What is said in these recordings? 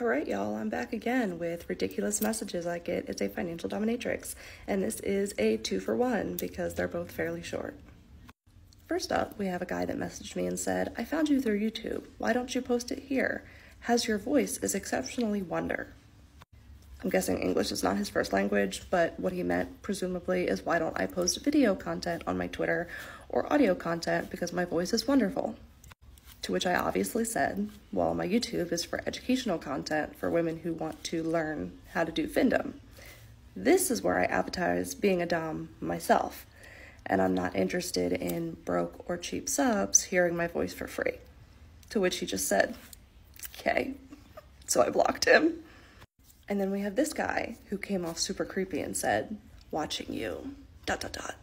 All right, y'all, I'm back again with ridiculous messages I get. It's a financial dominatrix, and this is a two for one because they're both fairly short. First up, we have a guy that messaged me and said, I found you through YouTube. Why don't you post it here? Has your voice is exceptionally wonder. I'm guessing English is not his first language, but what he meant, presumably, is why don't I post video content on my Twitter or audio content because my voice is wonderful. To which I obviously said, well, my YouTube is for educational content for women who want to learn how to do Findom. This is where I advertise being a Dom myself, and I'm not interested in broke or cheap subs hearing my voice for free. To which he just said, okay. So I blocked him. And then we have this guy who came off super creepy and said, watching you, dot dot dot.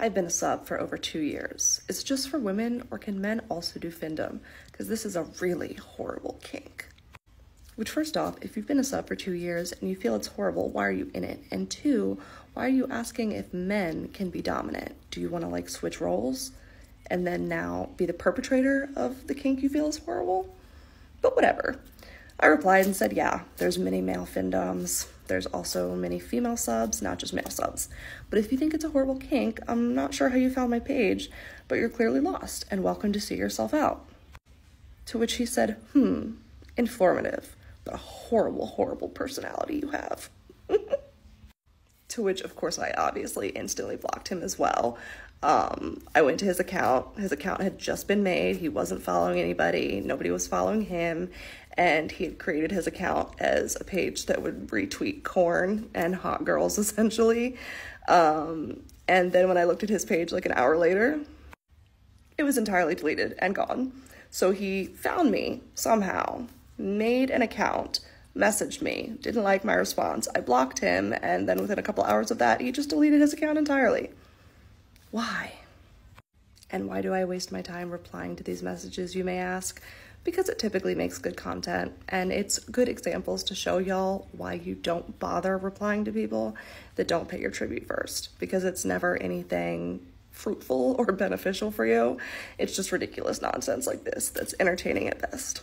I've been a sub for over two years. Is it just for women or can men also do Findom? Because this is a really horrible kink. Which, first off, if you've been a sub for two years and you feel it's horrible, why are you in it? And two, why are you asking if men can be dominant? Do you want to like switch roles and then now be the perpetrator of the kink you feel is horrible? But whatever. I replied and said, yeah, there's many male Findoms. There's also many female subs, not just male subs. But if you think it's a horrible kink, I'm not sure how you found my page, but you're clearly lost and welcome to see yourself out. To which he said, hmm, informative, but a horrible, horrible personality you have. to which, of course, I obviously instantly blocked him as well. Um, I went to his account. His account had just been made. He wasn't following anybody. Nobody was following him and he had created his account as a page that would retweet corn and hot girls essentially. Um, and then when I looked at his page like an hour later, it was entirely deleted and gone. So he found me somehow, made an account, messaged me, didn't like my response. I blocked him, and then within a couple hours of that, he just deleted his account entirely. Why? And why do I waste my time replying to these messages, you may ask? Because it typically makes good content and it's good examples to show y'all why you don't bother replying to people that don't pay your tribute first because it's never anything fruitful or beneficial for you. It's just ridiculous nonsense like this that's entertaining at best.